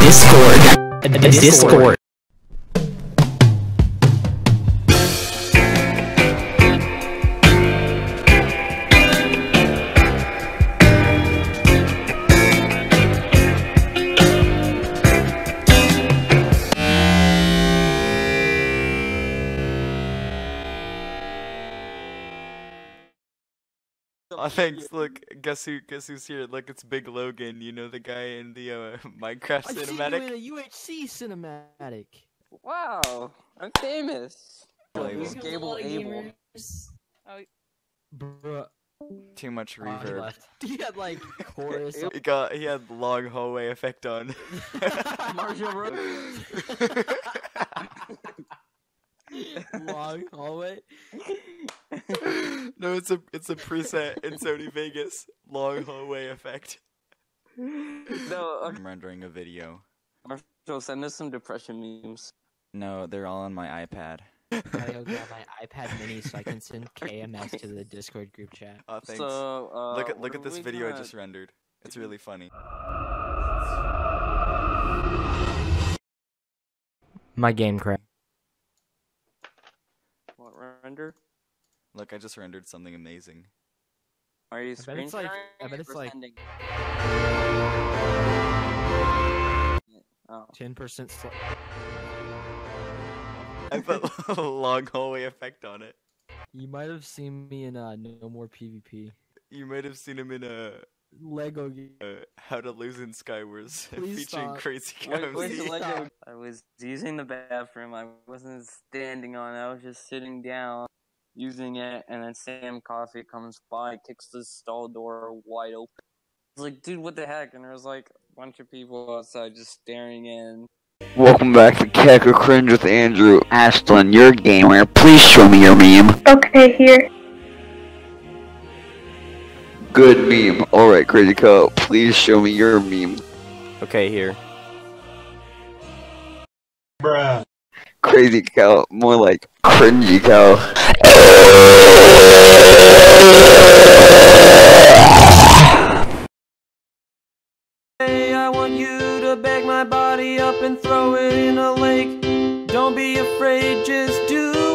Discord. Discord. Oh, thanks. Look, guess who? Guess who's here? Look, it's Big Logan. You know the guy in the uh, Minecraft I see you cinematic. in a UHC cinematic. Wow, I'm famous. Label. Who's Gable Abel? Bruh. Too much Oh, reverb. left. He had like chorus. he got. He had long hallway effect on. Marshall Road. long hallway. No, it's a it's a preset in Sony Vegas. Long hallway effect. no, okay. I'm rendering a video. Marshall, send us some depression memes. No, they're all on my iPad. I gotta go grab my iPad mini so I can send KMS to the Discord group chat. Oh, thanks. So, uh, look at look at this we video I gonna- just rendered. It's really funny. My game crap. What render? Look, I just rendered something amazing. Are you I bet screen it's like- I bet it's like- Oh. Ten percent. Sl- I put a long hallway effect on it. you might have seen me in uh, No More PvP. You might have seen him in a Lego game. uh, How to Lose in Skywars featuring stop. Crazy Wait, Cows. wait till Stop. I. I was using the bathroom. I wasn't standing on it. I was just sitting down, using it, and then Sam Coffee comes by, kicks the stall door wide open. I was like, dude, what the heck? And there was like a bunch of people outside just staring in. Welcome back to Keck or Cringe with Andrew. Ashlyn, you're a gamer. Please show me your meme. Okay, here. Good meme. Alright, Crazy Cow, please show me your meme. Okay, here. Crazy Cow, more like cringy cow. Hey, I want you to bag my body up and throw it in a lake. Don't be afraid, just do